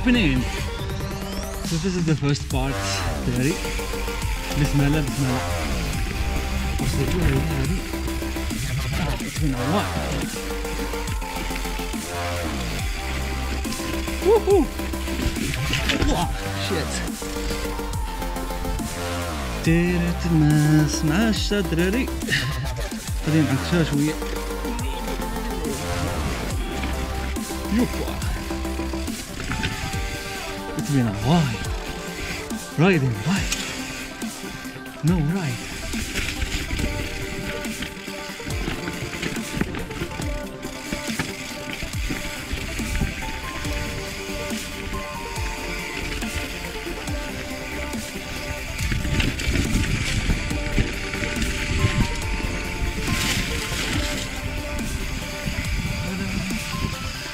open end so this is the first part الدراري بسم الله بسم الله وصلتوا لهنا It's been a lot. Woohoo! Wow, shit. ديرت الناس مع الدراري غادي نعكسها شوية يوبا It's been a while. Riding bike. No ride.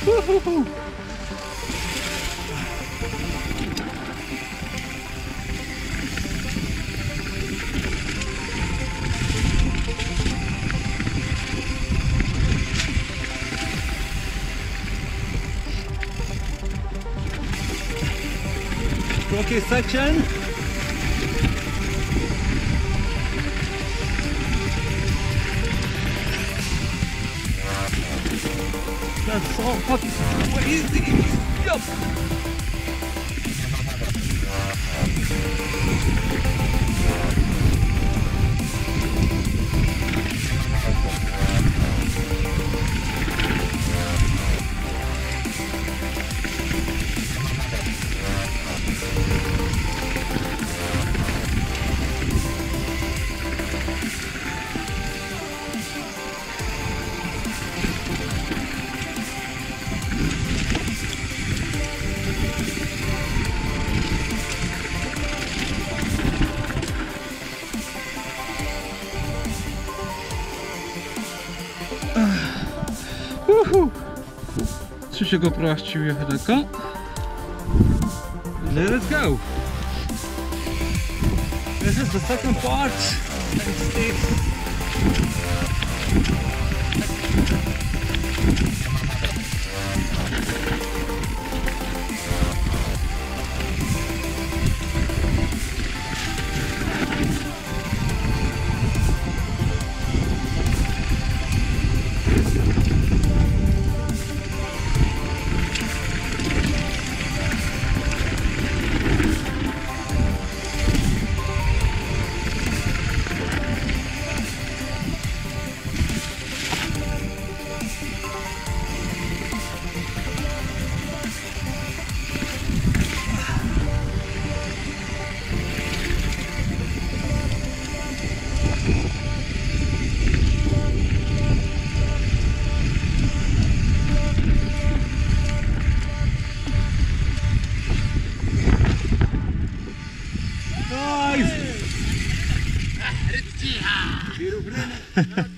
Woohoo! Rocky section. That's so fucking crazy. Yup. Go prościł jechać. Let's go! This is the second part. Nice!